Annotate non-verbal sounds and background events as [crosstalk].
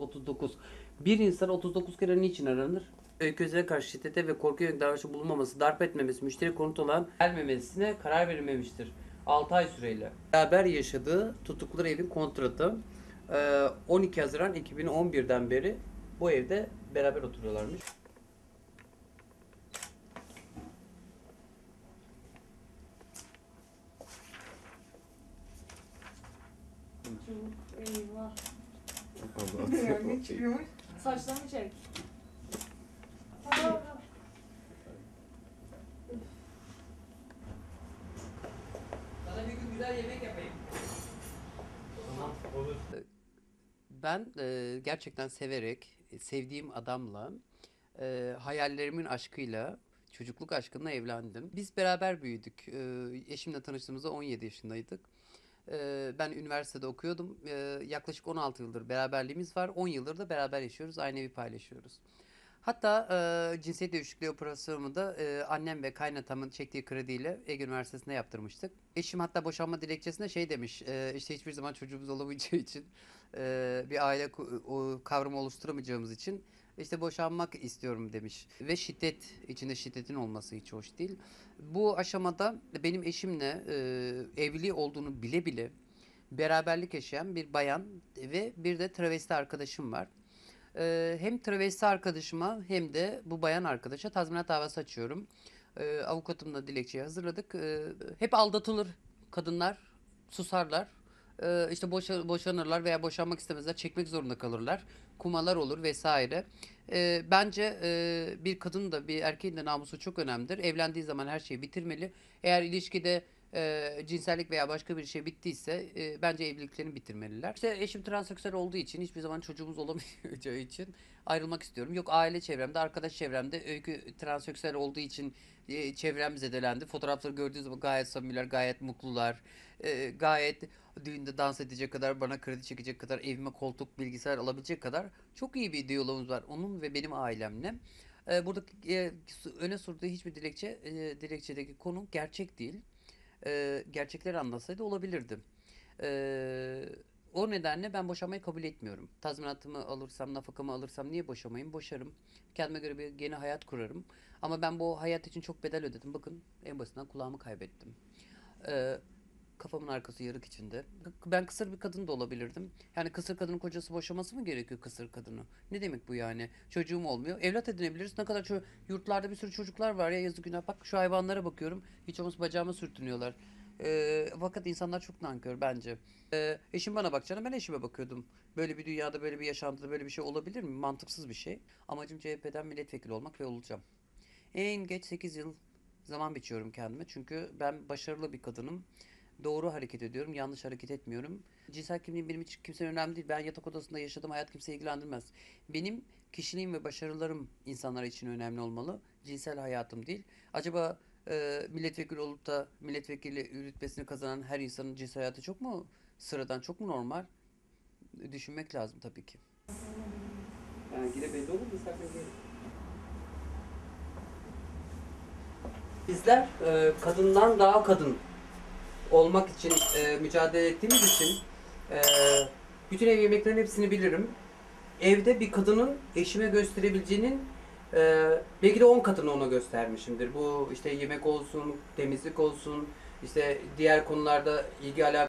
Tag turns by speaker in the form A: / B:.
A: 39. Bir insan 39 kere niçin aranır? Öykü karşı şiddete ve korku yönelik davranışta bulunmaması, darp etmemesi, müşteri konut olan vermemesine karar verilmemiştir. 6 ay süreyle. Beraber yaşadığı tutuklu evin kontratı e, 12 Haziran 2011'den beri bu evde beraber oturuyorlarmış. [laughs]
B: ne çıkıyormuş? Saçlarını çek.
A: Sana bir gün güzel yemek yapayım. Ben e, gerçekten severek, e, sevdiğim adamla, e, hayallerimin aşkıyla, çocukluk aşkına evlendim. Biz beraber büyüdük. E, eşimle tanıştığımızda 17 yaşındaydık. Ben üniversitede okuyordum. Yaklaşık 16 yıldır beraberliğimiz var. 10 yıldır da beraber yaşıyoruz. Aynı evi paylaşıyoruz. Hatta e, cinsiyet değişikliği operasyonumu da e, annem ve kaynatamın çektiği krediyle Ege Üniversitesi'nde yaptırmıştık. Eşim hatta boşanma dilekçesinde şey demiş, e, işte hiçbir zaman çocuğumuz olamayacağı için, e, bir aile o kavramı oluşturamayacağımız için işte boşanmak istiyorum demiş. Ve şiddet, içinde şiddetin olması hiç hoş değil. Bu aşamada benim eşimle e, evli olduğunu bile bile beraberlik yaşayan bir bayan ve bir de travesti arkadaşım var. Ee, hem travesti arkadaşıma hem de bu bayan arkadaşa tazminat davası açıyorum. Ee, avukatımla dilekçeyi hazırladık. Ee, hep aldatılır kadınlar, susarlar. Ee, işte boşa, boşanırlar veya boşanmak istemezler, çekmek zorunda kalırlar. Kumalar olur vesaire. Bence e, bir kadın da bir erkeğin de namusu çok önemlidir. Evlendiği zaman her şeyi bitirmeli. Eğer ilişkide e, cinsellik veya başka bir şey bittiyse e, bence evliliklerini bitirmeliler. İşte eşim transseksüel olduğu için hiçbir zaman çocuğumuz [laughs] olamayacağı için ayrılmak istiyorum. Yok aile çevremde, arkadaş çevremde öykü transseksüel olduğu için e, çevrem zedelendi. Fotoğrafları gördüğü zaman gayet samimiler, gayet mutlular. E, gayet düğünde dans edecek kadar, bana kredi çekecek kadar, evime koltuk, bilgisayar alabilecek kadar çok iyi bir diyalogumuz var. Onun ve benim ailemle. E, burada e, öne sürdüğü hiçbir dilekçe, e, dilekçedeki konu gerçek değil e, gerçekleri anlatsaydı olabilirdi. E, o nedenle ben boşanmayı kabul etmiyorum. Tazminatımı alırsam, nafakamı alırsam niye boşamayayım? Boşarım. Kendime göre bir yeni hayat kurarım. Ama ben bu hayat için çok bedel ödedim. Bakın en basitinden kulağımı kaybettim. E, kafamın arkası yarık içinde. Ben kısır bir kadın da olabilirdim. Yani kısır kadının kocası boşaması mı gerekiyor kısır kadını? Ne demek bu yani? Çocuğum olmuyor. Evlat edinebiliriz. Ne kadar ço- yurtlarda bir sürü çocuklar var ya yazık günah. Bak şu hayvanlara bakıyorum. Hiç olmazsa bacağıma sürtünüyorlar. Ee, fakat insanlar çok nankör bence. Ee, eşim bana bakacağına ben eşime bakıyordum. Böyle bir dünyada, böyle bir yaşantıda böyle bir şey olabilir mi? Mantıksız bir şey. Amacım CHP'den milletvekili olmak ve olacağım. En geç 8 yıl zaman biçiyorum kendime. Çünkü ben başarılı bir kadınım. Doğru hareket ediyorum, yanlış hareket etmiyorum. Cinsel kimliğim benim için kimsenin önemli değil. Ben yatak odasında yaşadığım hayat kimseyi ilgilendirmez. Benim kişiliğim ve başarılarım insanlar için önemli olmalı. Cinsel hayatım değil. Acaba e, milletvekili olup da milletvekili rütbesini kazanan her insanın cinsel hayatı çok mu sıradan, çok mu normal? Düşünmek lazım tabii ki. Yani yine belli olur mu? Bizler e, kadından daha kadın olmak için e, mücadele ettiğimiz için e, bütün ev yemeklerinin hepsini bilirim. Evde bir kadının eşime gösterebileceğinin e, belki de 10 katını ona göstermişimdir. Bu işte yemek olsun, temizlik olsun, işte diğer konularda ilgi alaka